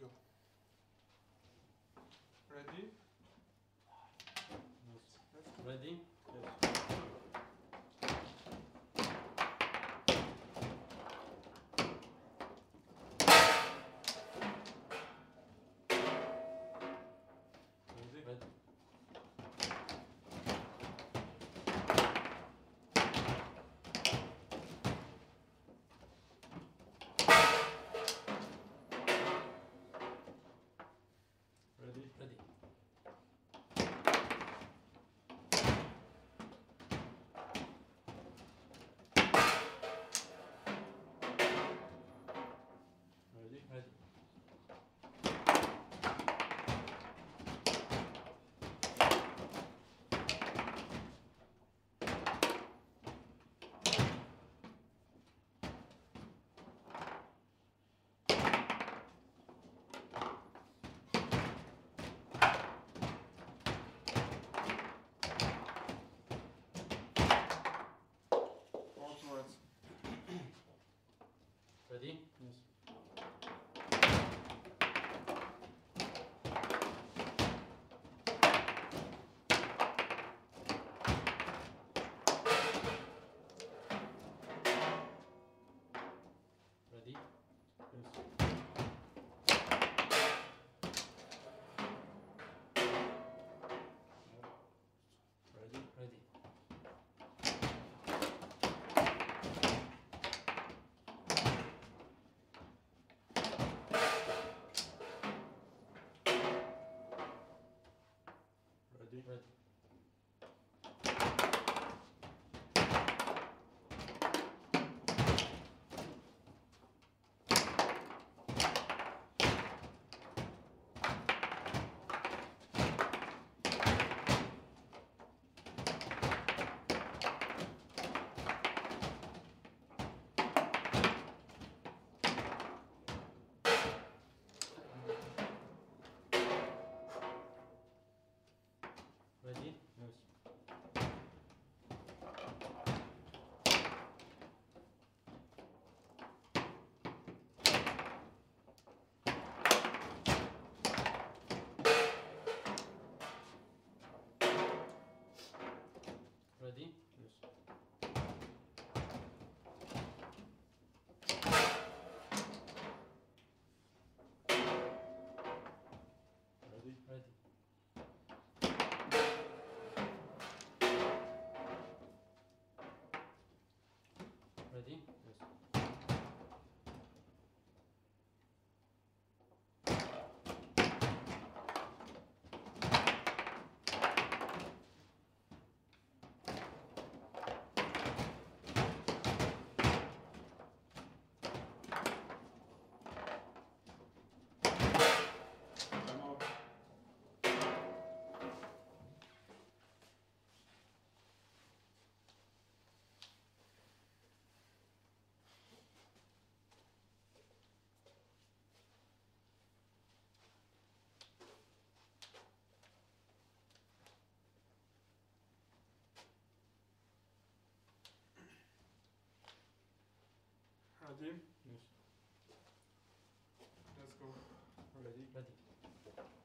go. Ready? Ready? Yes. Ready? Yes. Ready? Ready? Ready? Yes. ready? Yes. Let's go. Ready? Ready.